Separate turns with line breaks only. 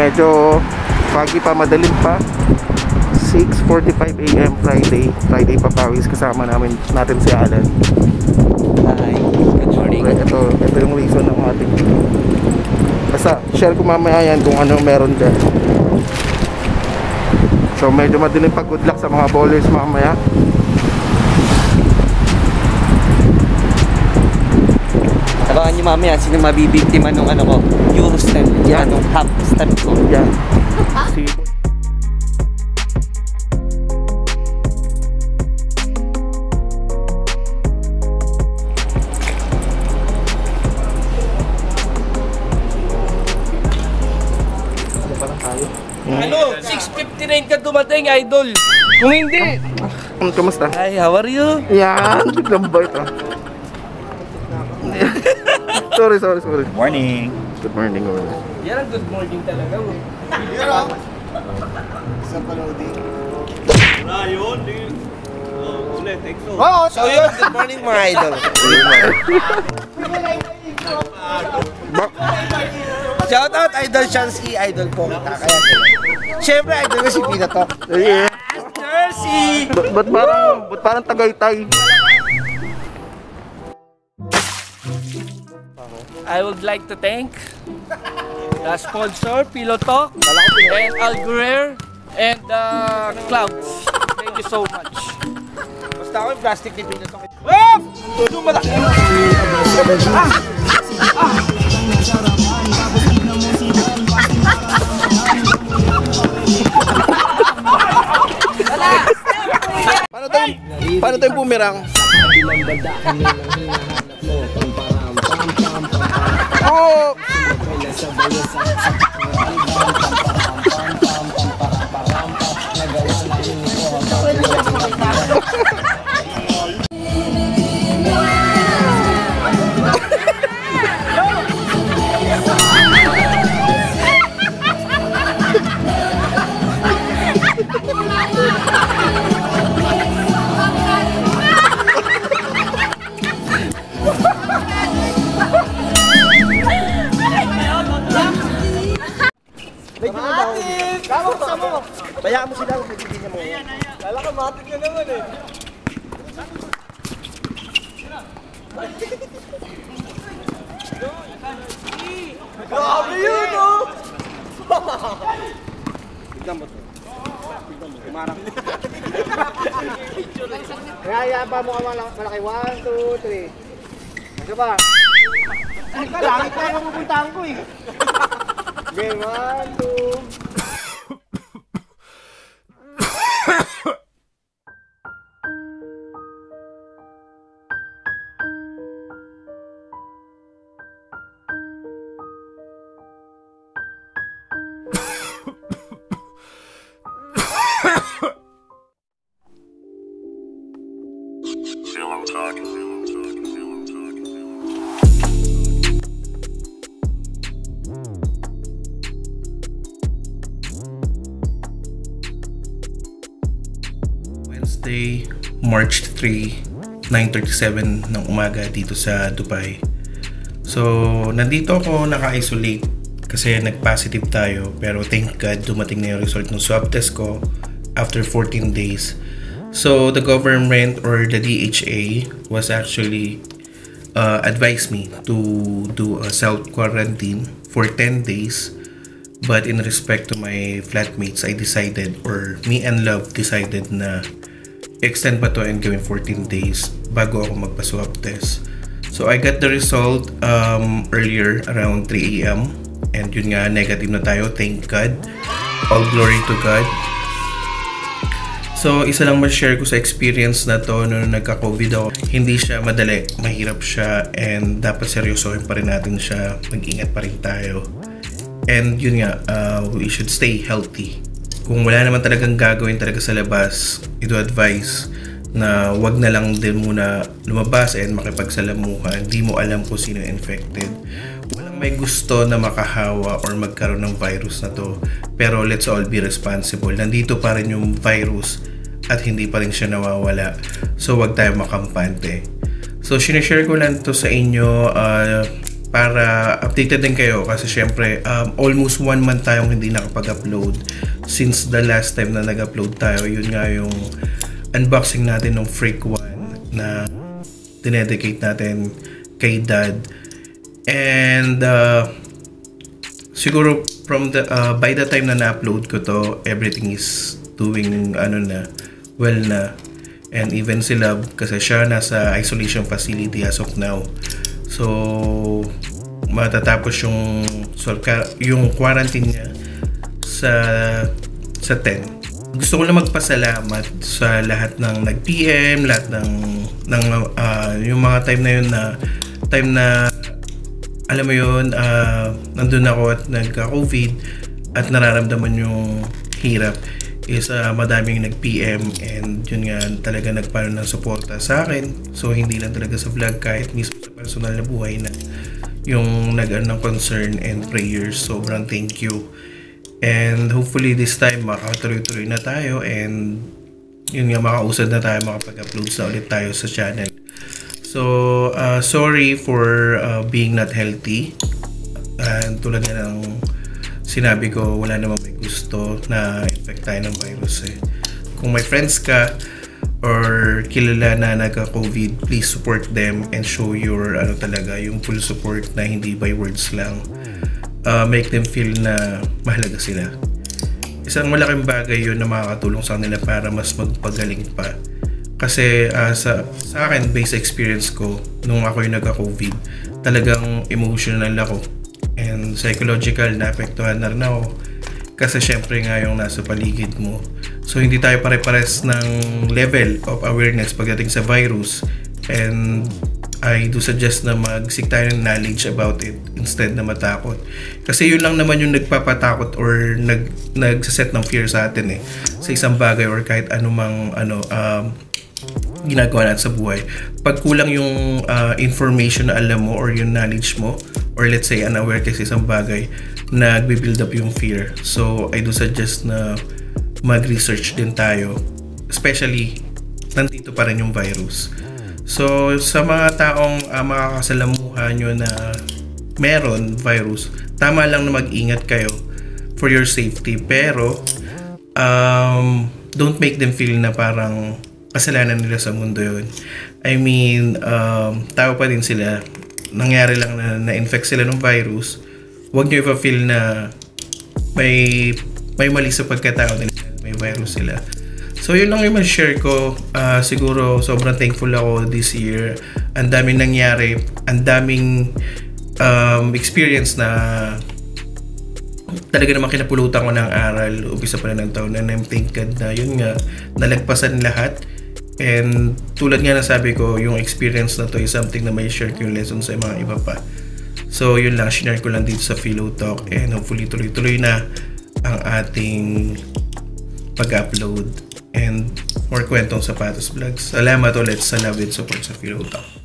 medyo foggy pa, madalim pa. 6.45 a.m. Friday. Friday papawis kasama namin natin si Alan.
Hi. Good morning.
Okay, ito, ito yung reason ng ating Basta, share ko mamaya yan kung ano meron dyan. So, medyo madilim pa. Good luck sa mga bowlers mamaya.
Nyo mamaya sino mabibiktima nung ano ko, Euro.
Yan.
Yan. Anong half stand ko.
Yan. See you.
Ano? 6.59 ka dumating, idol. Kung hindi.
Kamusta?
Hi, how are you?
Yan, biglang bait ah. Sorry, sorry, sorry.
Morning.
Good morning, good morning.
Yan ang good morning talaga. oh.
So yun, good morning mga idol. Shout out Idol Chance E, Idol ko. Kaya Siyempre, idol ko si Pinatok.
Yeah.
Jersey!
Ba't, ba't parang, ba't parang tagaytay?
I would like to thank the sponsor, Pilotalk, and Alguer, and uh, Clouds. Thank you so much.
Basta ako yung plastic ni Pinatok.
Paano to? Paano to yung bumerang? Oh! Yes, yes, yes.
Bayaan mo sila, magbibigyan niya mo. Kala ka matik ka naman eh. Grabe yun oh! Tignan mo to. Tignan mo, kumarang. Kaya pa mo ka malaki. 1, 2, 3. Ano ba? Ay, ka, langit ka lang pupuntahan ko eh. Okay, 1, 2,
March 3, 9.37 ng umaga dito sa Dubai. So, nandito ako naka-isolate kasi nag-positive tayo pero thank God dumating na yung result ng swab test ko after 14 days. So, the government or the DHA was actually uh, advised me to do a self-quarantine for 10 days But in respect to my flatmates, I decided, or me and Love decided na extend pa to and gawin 14 days bago ako magpa-swab test. So I got the result um, earlier around 3 a.m. And yun nga, negative na tayo. Thank God. All glory to God. So, isa lang ma-share ko sa experience na to nung nagka-COVID ako. Hindi siya madali, mahirap siya, and dapat seryosohin pa rin natin siya. Mag-ingat pa rin tayo. And yun nga, uh, we should stay healthy. Kung wala naman talagang gagawin talaga sa labas, ito advice na wag na lang din muna lumabas and makipagsalamuhan. Hindi mo alam kung sino infected. Walang may gusto na makahawa or magkaroon ng virus na to. Pero let's all be responsible. Nandito pa rin yung virus at hindi pa rin siya nawawala. So wag tayo makampante. So, sinishare ko lang to sa inyo uh, para updated din kayo kasi syempre um, almost one month tayong hindi nakapag-upload. Since the last time na nag-upload tayo yun nga yung unboxing natin ng Freak One na dinedicate natin kay dad. And uh, siguro from the uh, by the time na na-upload ko to everything is doing ano na well na. And even si Love kasi siya nasa isolation facility as of now so matatapos yung yung quarantine niya sa sa 10 gusto ko lang magpasalamat sa lahat ng nag-PM, lahat ng ng ah, yung mga time na yun na time na alam mo yun, ah, nandun ako at nagka-COVID at nararamdaman yung hirap is ah, madaming nag-PM and yun nga talaga nagpano ng suporta sa akin. So hindi lang talaga sa vlog kahit mismo sa personal na buhay na yung nag ng concern and prayers. Sobrang thank you. And hopefully this time makatuloy-tuloy na tayo and yun nga makausad na tayo makapag-upload na ulit tayo sa channel. So, uh, sorry for uh, being not healthy. And tulad nga ng sinabi ko, wala namang gusto na infect tayo ng virus eh. Kung may friends ka or kilala na nagka-COVID, please support them and show your ano talaga, yung full support na hindi by words lang. Uh, make them feel na mahalaga sila. Isang malaking bagay yun na makakatulong sa kanila para mas magpagaling pa. Kasi ah, sa, sa akin, based experience ko, nung ako yung nagka-COVID, talagang emotional ako. And psychological, naapektuhan na rin ako. Kasi syempre nga yung nasa paligid mo. So hindi tayo pare-pares ng level of awareness pagdating sa virus. And I do suggest na mag-seek tayo ng knowledge about it instead na matakot. Kasi yun lang naman yung nagpapatakot or nag nagsaset ng fear sa atin eh sa isang bagay or kahit anumang ano um, ginagawa natin sa buhay. Pag kulang yung uh, information na alam mo or yung knowledge mo or let's say unaware ka sa isang bagay, nagbe-build up yung fear. So I do suggest na mag-research din tayo. Especially, nandito pa rin yung virus. So, sa mga taong uh, makakasalamuha nyo na meron virus, tama lang na mag-ingat kayo for your safety. Pero, um, don't make them feel na parang kasalanan nila sa mundo yun. I mean, um, tao pa din sila. Nangyari lang na na-infect sila ng virus. Huwag nyo ipa-feel na may, may mali sa pagkatao nila. May virus sila. So yun lang yung share ko. Ah, siguro sobrang thankful ako this year. Ang daming nangyari. Ang daming um, experience na talaga naman kinapulutan ko ng aral. Umpisa pa na ng taon. And I'm thank God na yun nga, nalagpasan lahat. And tulad nga na sabi ko, yung experience na to is something na may share ko yung lesson sa mga iba pa. So yun lang, share ko lang dito sa Philo Talk and hopefully tuloy-tuloy na ang ating pag-upload and more kwentong sapatos vlogs. Salamat ulit sa love and support sa Philo Talk.